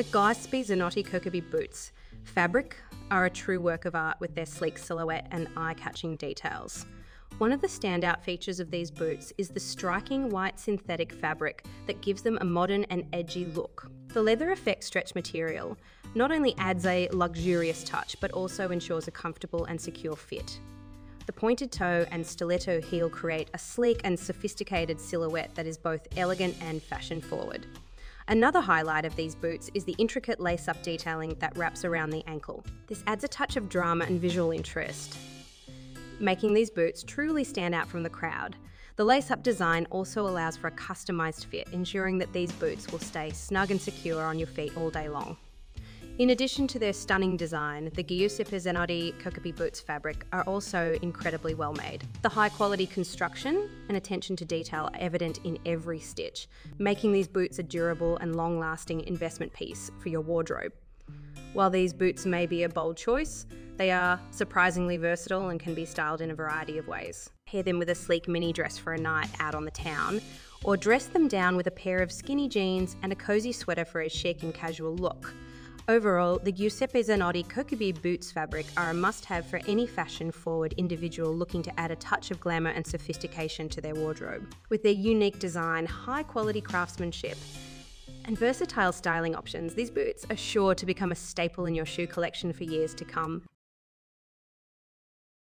The Giuseppe Zanotti Kokebi boots, fabric, are a true work of art with their sleek silhouette and eye catching details. One of the standout features of these boots is the striking white synthetic fabric that gives them a modern and edgy look. The leather effect stretch material not only adds a luxurious touch but also ensures a comfortable and secure fit. The pointed toe and stiletto heel create a sleek and sophisticated silhouette that is both elegant and fashion forward. Another highlight of these boots is the intricate lace up detailing that wraps around the ankle. This adds a touch of drama and visual interest making these boots truly stand out from the crowd. The lace up design also allows for a customised fit, ensuring that these boots will stay snug and secure on your feet all day long. In addition to their stunning design, the Giuseppe Zanotti Kokebi boots fabric are also incredibly well made. The high quality construction and attention to detail are evident in every stitch, making these boots a durable and long lasting investment piece for your wardrobe. While these boots may be a bold choice, they are surprisingly versatile and can be styled in a variety of ways. Pair them with a sleek mini dress for a night out on the town, or dress them down with a pair of skinny jeans and a cozy sweater for a chic and casual look. Overall, the Giuseppe Zanotti Kokebi boots fabric are a must have for any fashion forward individual looking to add a touch of glamour and sophistication to their wardrobe. With their unique design, high quality craftsmanship, and versatile styling options, these boots are sure to become a staple in your shoe collection for years to come.